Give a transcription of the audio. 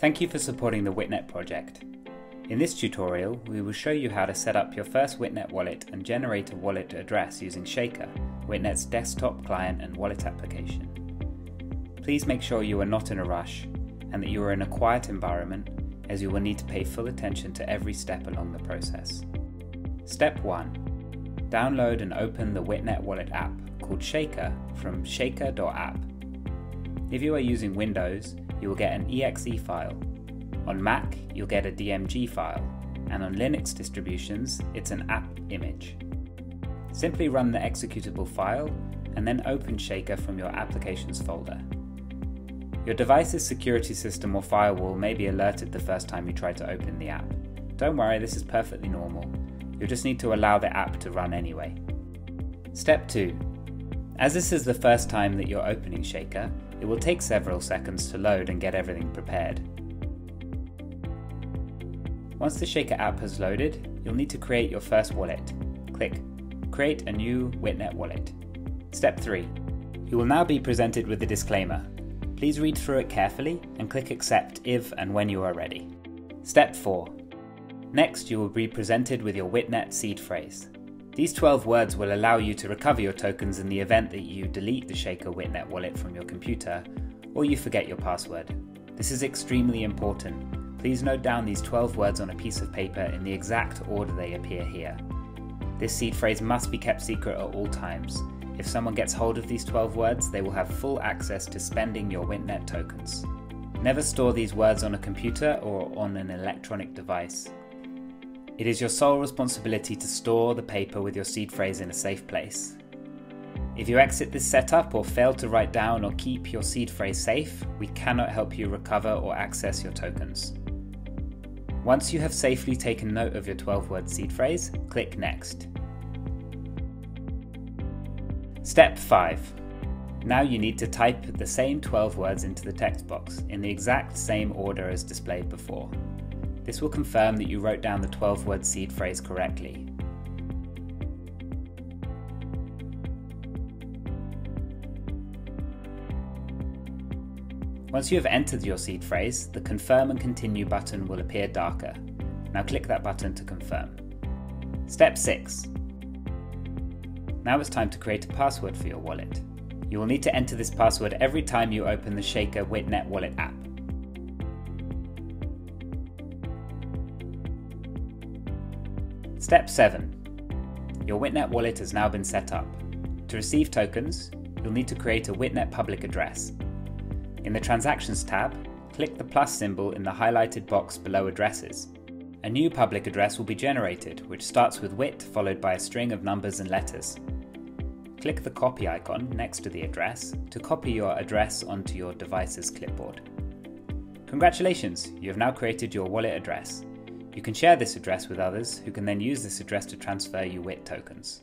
Thank you for supporting the Witnet project. In this tutorial, we will show you how to set up your first Witnet wallet and generate a wallet address using Sheikah, Witnet's desktop client and wallet application. Please make sure you are not in a rush and that you are in a quiet environment as you will need to pay full attention to every step along the process. Step 1. Download and open the Witnet wallet app called Sheikah from sheikah.app. If you are using Windows, you will get an exe file on Mac, you'll get a DMG file, and on Linux distributions, it's an app image. Simply run the executable file and then open Sheikah from your Applications folder. Your device's security system or firewall may be alerted the first time you try to open the app. Don't worry, this is perfectly normal. You'll just need to allow the app to run anyway. Step 2. As this is the first time that you're opening Sheikah, it will take several seconds to load and get everything prepared. Once the Sheikah app has loaded, you'll need to create your first wallet. Click Create a new Witnet wallet. Step 3. You will now be presented with a disclaimer. Please read through it carefully and click Accept if and when you are ready. Step 4. Next, you will be presented with your Witnet seed phrase. These 12 words will allow you to recover your tokens in the event that you delete the Sheikah Witnet wallet from your computer or you forget your password. This is extremely important Please note down these 12 words on a piece of paper in the exact order they appear here. This seed phrase must be kept secret at all times. If someone gets hold of these 12 words, they will have full access to spending your Witnet tokens. Never store these words on a computer or on an electronic device. It is your sole responsibility to store the paper with your seed phrase in a safe place. If you exit this setup or fail to write down or keep your seed phrase safe, we cannot help you recover or access your tokens. Once you have safely taken note of your 12 word seed phrase, click Next. Step 5. Now you need to type the same 12 words into the text box in the exact same order as displayed before. This will confirm that you wrote down the 12 word seed phrase correctly Once you have entered your seed phrase, the Confirm and Continue button will appear darker. Now click that button to confirm. Step 6. Now it's time to create a password for your wallet. You will need to enter this password every time you open the Sheikah Witnet Wallet app. Step 7. Your Witnet wallet has now been set up. To receive tokens, you'll need to create a Witnet public address in the Transactions tab, click the plus symbol in the highlighted box below Addresses. A new public address will be generated, which starts with WIT followed by a string of numbers and letters. Click the copy icon next to the address to copy your address onto your device's clipboard. Congratulations, you have now created your wallet address. You can share this address with others who can then use this address to transfer you WIT tokens.